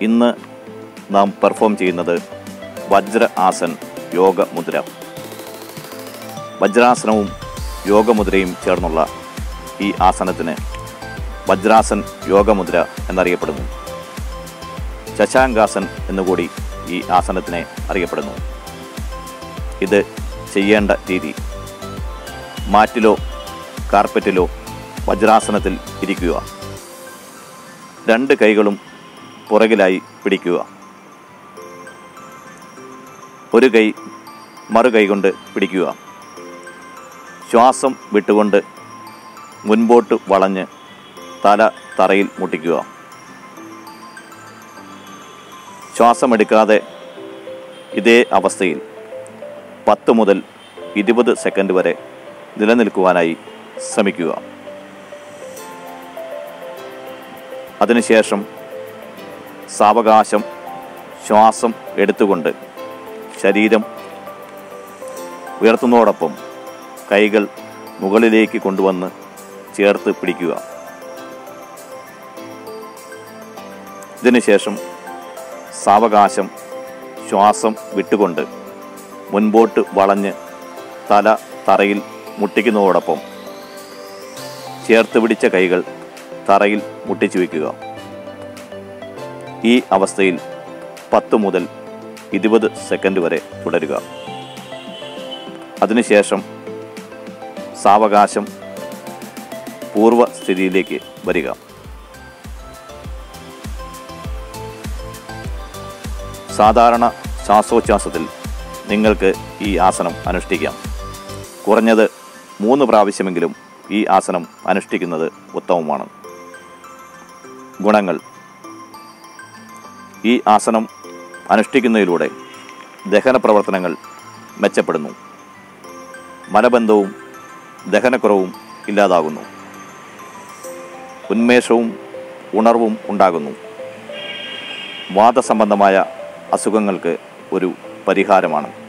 ഇന്ന് നാം പെർഫോം ചെയ്യുന്നത് വജ്ര ആസൻ യോഗ മുദ്ര വജ്രാസനവും യോഗമുദ്രയും ചേർന്നുള്ള ഈ ആസനത്തിന് വജ്രാസൻ യോഗമുദ്ര എന്നറിയപ്പെടുന്നു. ശശാങ്കാസൻ എന്നുകൂടി ഈ ആസനത്തിനെ അറിയപ്പെടുന്നു. ഇത് ചെയ്യേണ്ട രീതി. മാറ്റിലോ കാർപ്പറ്റിലോ വജ്രാസനത്തിൽ ഇരിക്കുക. രണ്ട് കൈകളും പുറകിലായി പിടിക്കുക. ഒരു കൈ മറു കൈ കൊണ്ട് പിടിക്കുക. ശ്വാസം വിട്ടുകൊണ്ട് മുൻപോട്ട് വളഞ്ഞ് തല തറയിൽ മുട്ടിക്കുക. ശ്വാസമെടുക്കാതെ ഇതേ അവസ്ഥയിൽ പത്ത് മുതൽ ഇരുപത് സെക്കൻഡ് വരെ നിലനിൽക്കുവാനായി ശ്രമിക്കുക. അതിനുശേഷം സാവകാശം ശ്വാസം എടുത്തുകൊണ്ട് ശരീരം ഉയർത്തുന്നതോടൊപ്പം കൈകൾ മുകളിലേക്ക് കൊണ്ടുവന്ന് ചേർത്ത് പിടിക്കുക. ഇതിനുശേഷം സാവകാശം ശ്വാസം വിട്ടുകൊണ്ട് മുൻപോട്ട് വളഞ്ഞ് തല തറയിൽ മുട്ടിക്കുന്നതോടൊപ്പം ചേർത്ത് പിടിച്ച കൈകൾ തറയിൽ മുട്ടിച്ചു വയ്ക്കുക. ഈ അവസ്ഥയിൽ പത്ത് മുതൽ ഇരുപത് സെക്കൻഡ് വരെ തുടരുക. അതിനുശേഷം സാവകാശം പൂർവസ്ഥിതിയിലേക്ക് വരിക. സാധാരണ ശ്വാസോച്ഛ്വാസത്തിൽ നിങ്ങൾക്ക് ഈ ആസനം അനുഷ്ഠിക്കാം. കുറഞ്ഞത് മൂന്ന് പ്രാവശ്യമെങ്കിലും ഈ ആസനം അനുഷ്ഠിക്കുന്നത് ഉത്തമമാണ്. ഗുണങ്ങൾ. ഈ ആസനം അനുഷ്ഠിക്കുന്നതിലൂടെ ദഹന പ്രവർത്തനങ്ങൾ മെച്ചപ്പെടുന്നു. മലബന്ധവും ദഹനക്കുറവും ഇല്ലാതാകുന്നു. ഉന്മേഷവും ഉണർവും ഉണ്ടാകുന്നു. വാദസംബന്ധമായ അസുഖങ്ങൾക്ക് ഒരു പരിഹാരമാണ്.